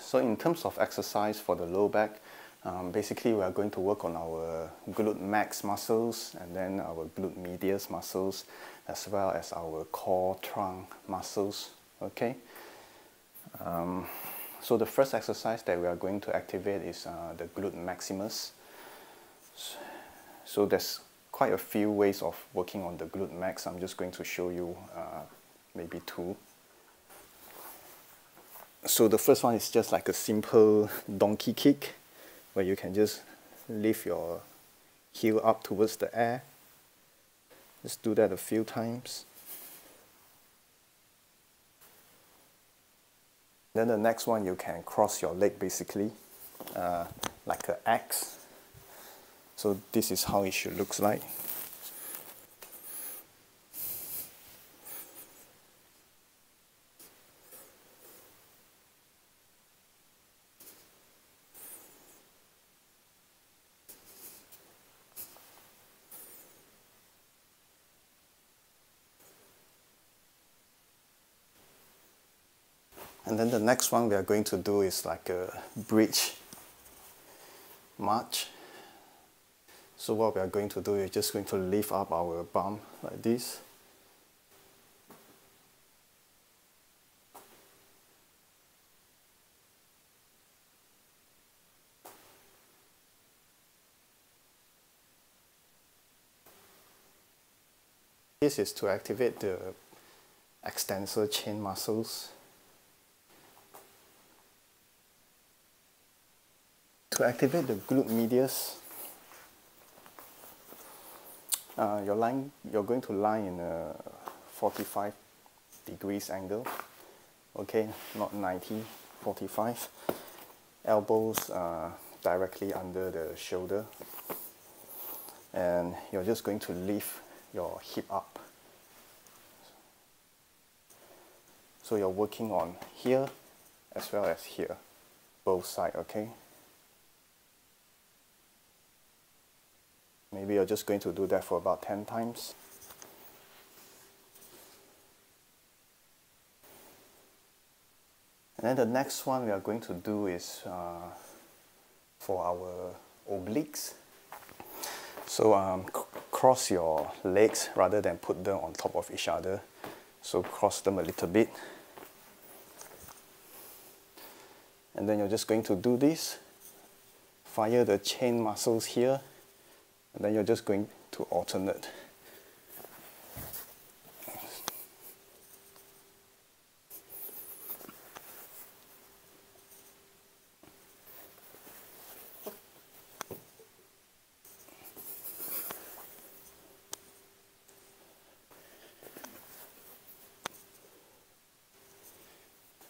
So in terms of exercise for the low back, um, basically we are going to work on our glute max muscles and then our glute medius muscles as well as our core trunk muscles, okay? Um, so the first exercise that we are going to activate is uh, the glute maximus. So there's quite a few ways of working on the glute max. I'm just going to show you uh, maybe two. So the first one is just like a simple donkey kick where you can just lift your heel up towards the air. Just do that a few times. Then the next one, you can cross your leg basically, uh, like an X. So this is how it should look like. And then the next one we are going to do is like a bridge march. So what we are going to do is just going to lift up our bum like this. This is to activate the extensor chain muscles. To activate the glute medius, uh, you're, going to lie in a 45 degrees angle, okay, not 90, 45. Elbows directly under the shoulder, and you're just going to lift your hip up. So you're working on here as well as here, both sides, okay? Maybe you're just going to do that for about 10 times. And then the next one we are going to do is uh, for our obliques. So um, cross your legs rather than put them on top of each other. So cross them a little bit. And then you're just going to do this. Fire the chain muscles here and then you're just going to alternate.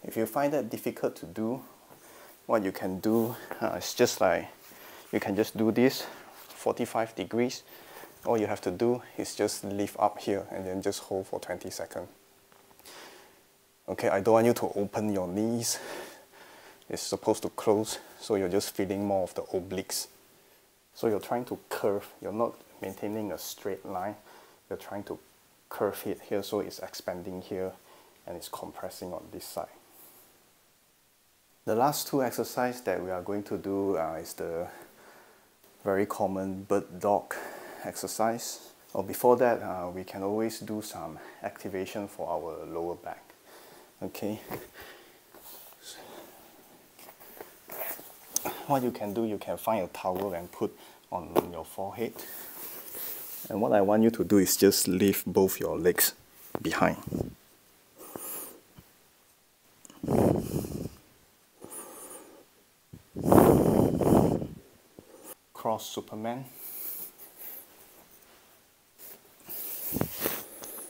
If you find that difficult to do, what you can do uh, is just like you can just do this 45 degrees, all you have to do is just lift up here and then just hold for 20 seconds. Okay, I don't want you to open your knees. It's supposed to close, so you're just feeling more of the obliques. So you're trying to curve, you're not maintaining a straight line, you're trying to curve it here so it's expanding here and it's compressing on this side. The last two exercises that we are going to do uh, is the very common bird dog exercise. Or before that, uh, we can always do some activation for our lower back. Okay. What you can do, you can find a towel and put on your forehead. And what I want you to do is just leave both your legs behind. Cross Superman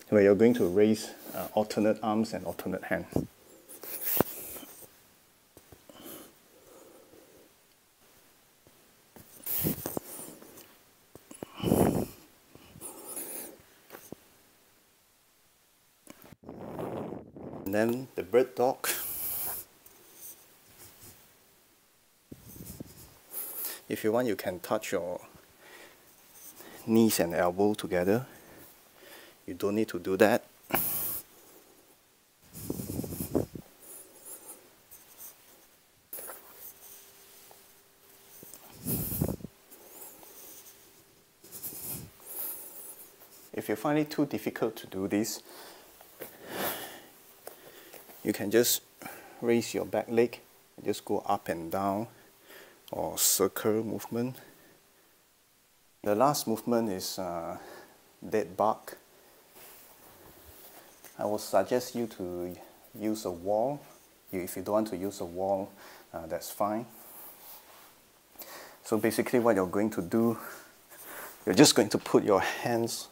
where you're going to raise uh, alternate arms and alternate hands. And then the bird dog If you want, you can touch your knees and elbow together. You don't need to do that. If you find it too difficult to do this, you can just raise your back leg and just go up and down or circle movement. The last movement is uh, dead bug. I would suggest you to use a wall. If you don't want to use a wall, uh, that's fine. So basically what you're going to do, you're just going to put your hands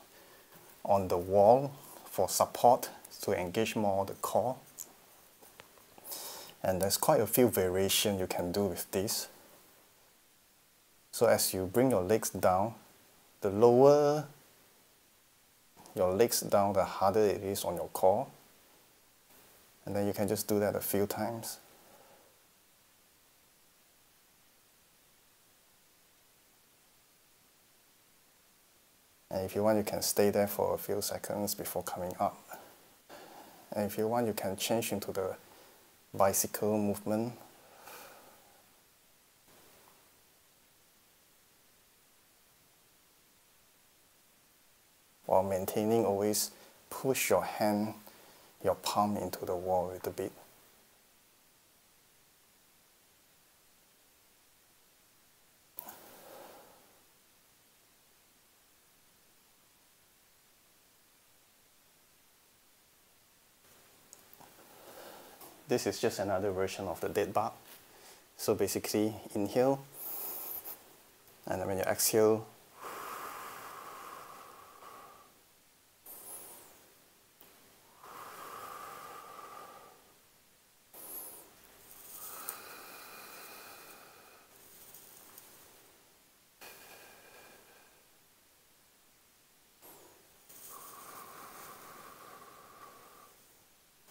on the wall for support to engage more the core. And there's quite a few variation you can do with this. So as you bring your legs down, the lower your legs down, the harder it is on your core. And then you can just do that a few times. And if you want, you can stay there for a few seconds before coming up. And if you want, you can change into the bicycle movement. While maintaining, always push your hand, your palm into the wall a little bit. This is just another version of the dead bug. So basically, inhale, and then when you exhale,